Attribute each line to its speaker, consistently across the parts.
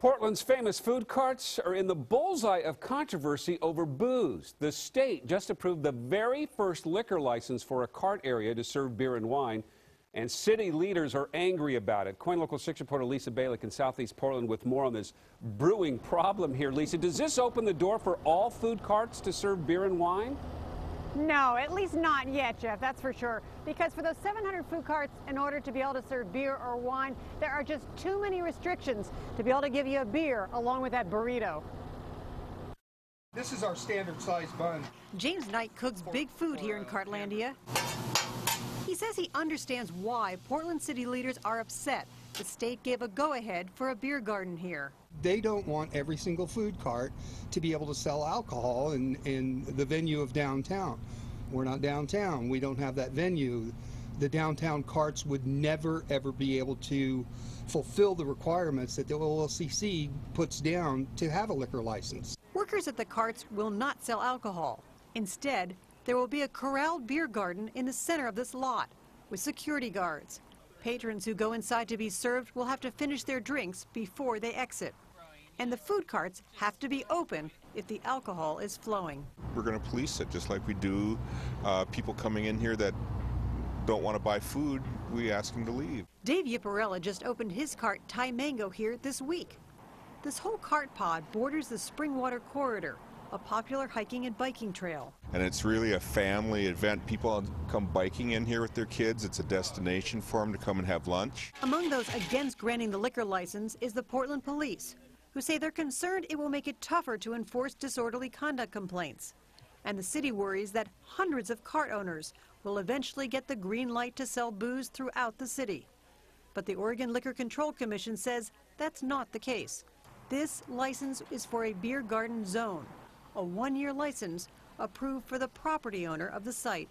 Speaker 1: Portland's famous food carts are in the bullseye of controversy over booze. The state just approved the very first liquor license for a cart area to serve beer and wine, and city leaders are angry about it. KOIN Local 6 reporter Lisa Balick in Southeast Portland with more on this brewing problem here. Lisa, does this open the door for all food carts to serve beer and wine?
Speaker 2: No, at least not yet, Jeff, that's for sure. Because for those 700 food carts, in order to be able to serve beer or wine, there are just too many restrictions to be able to give you a beer along with that burrito.
Speaker 3: This is our standard size bun.
Speaker 2: James Knight cooks big food here in Cartlandia. He says he understands why Portland city leaders are upset the state gave a go-ahead for a beer garden here.
Speaker 3: They don't want every single food cart to be able to sell alcohol in, in the venue of downtown. We're not downtown. We don't have that venue. The downtown carts would never, ever be able to fulfill the requirements that the OLCC puts down to have a liquor license.
Speaker 2: Workers at the carts will not sell alcohol. Instead, there will be a corralled beer garden in the center of this lot with security guards. Patrons who go inside to be served will have to finish their drinks before they exit. And the food carts have to be open if the alcohol is flowing.
Speaker 4: We're going to police it just like we do uh, people coming in here that don't want to buy food. We ask them to leave.
Speaker 2: Dave Yipparella just opened his cart Thai Mango here this week. This whole cart pod borders the Springwater Corridor, a popular hiking and biking trail.
Speaker 4: And it's really a family event. People come biking in here with their kids. It's a destination for them to come and have lunch.
Speaker 2: Among those against granting the liquor license is the Portland Police, who say they're concerned it will make it tougher to enforce disorderly conduct complaints. And the city worries that hundreds of cart owners will eventually get the green light to sell booze throughout the city. But the Oregon Liquor Control Commission says that's not the case. This license is for a beer garden zone, a one-year license approved for the property owner of the site.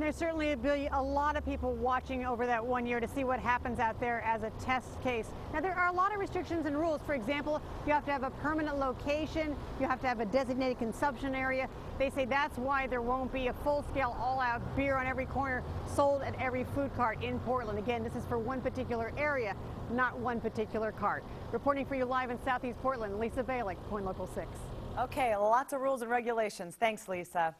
Speaker 2: And there's certainly will be a lot of people watching over that one year to see what happens out there as a test case. Now, there are a lot of restrictions and rules. For example, you have to have a permanent location. You have to have a designated consumption area. They say that's why there won't be a full-scale, all-out beer on every corner sold at every food cart in Portland. Again, this is for one particular area, not one particular cart. Reporting for you live in Southeast Portland, Lisa Balick, KOIN Local 6.
Speaker 5: Okay, lots of rules and regulations. Thanks, Lisa.